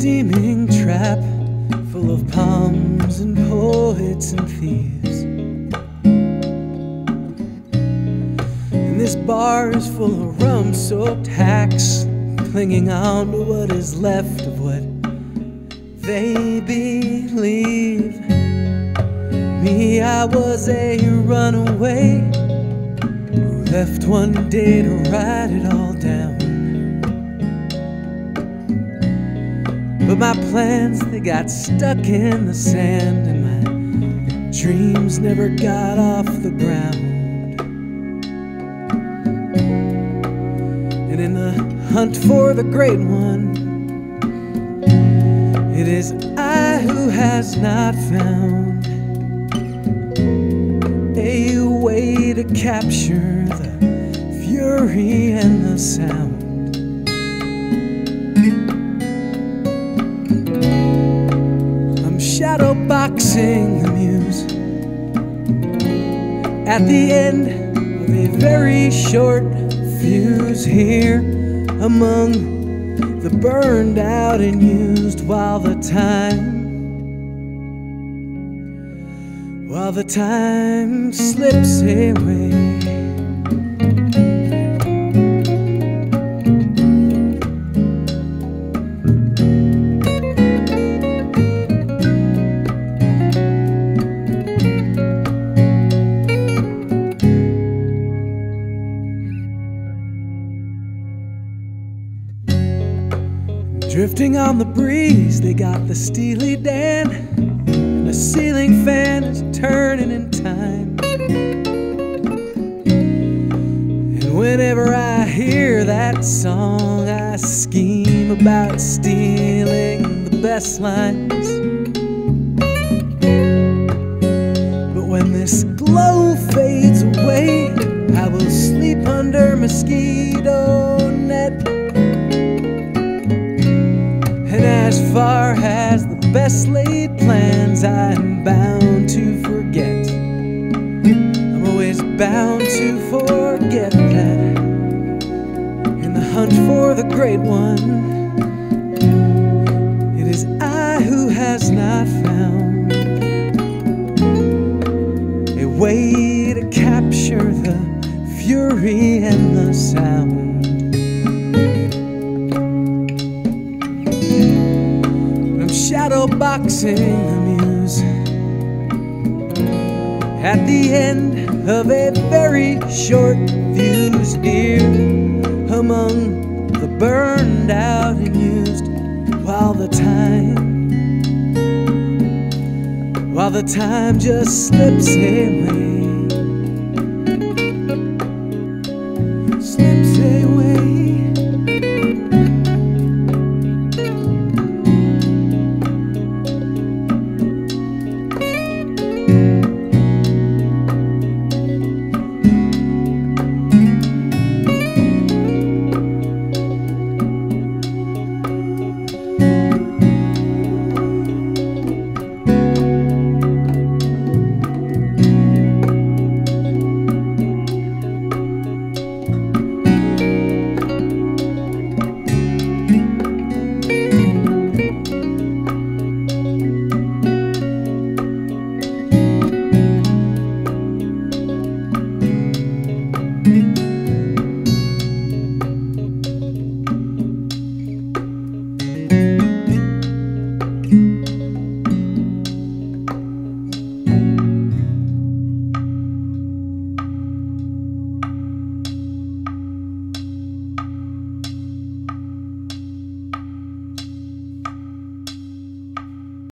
steaming trap full of palms and poets and thieves. And this bar is full of rum soaked hacks clinging on to what is left of what they believe. Me, I was a runaway who left one day to write it all down. But my plans, they got stuck in the sand, and my dreams never got off the ground. And in the hunt for the great one, it is I who has not found a way to capture the fury and the sound. Shadow boxing the muse at the end of a very short fuse here among the burned out and used while the time while the time slips away. Drifting on the breeze, they got the Steely Dan, and the ceiling fan is turning in time. And whenever I hear that song, I scheme about stealing the best lines. Best laid plans, I'm bound to forget. I'm always bound to forget that in the hunt for the great one, it is I who has not found a way to capture the fury and the sound. Boxing the muse at the end of a very short fuse here among the burned out and used while the time while the time just slips away